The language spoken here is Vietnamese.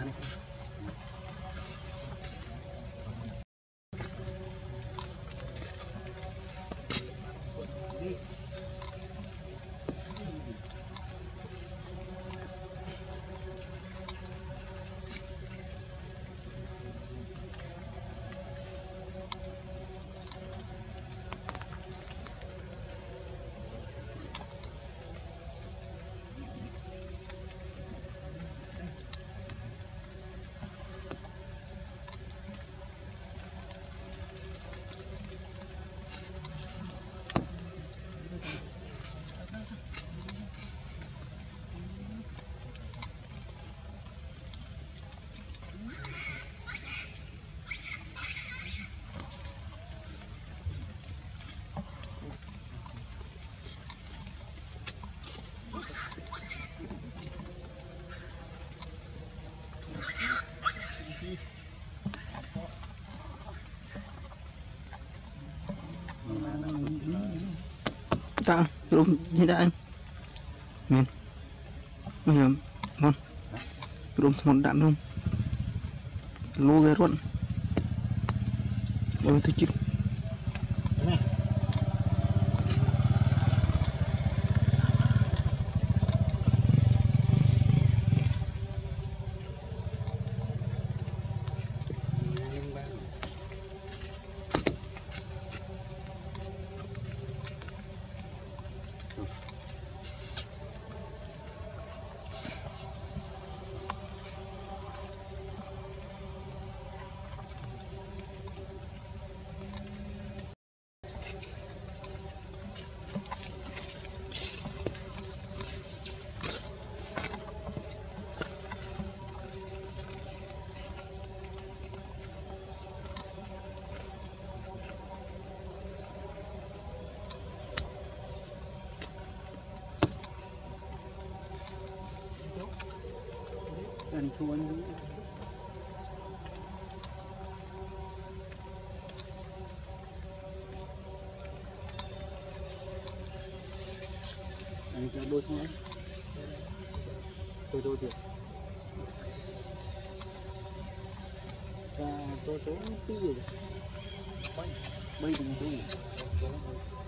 Johnny. តារួមនេះដែរមែនមែនមករួមខ្លួនដាក់នោះលូវារត់ដល់ទៅជិត thua anh Anh cho đôi thôi Tôi đôi được Và tôi tốn tí gì Bây đừng tôi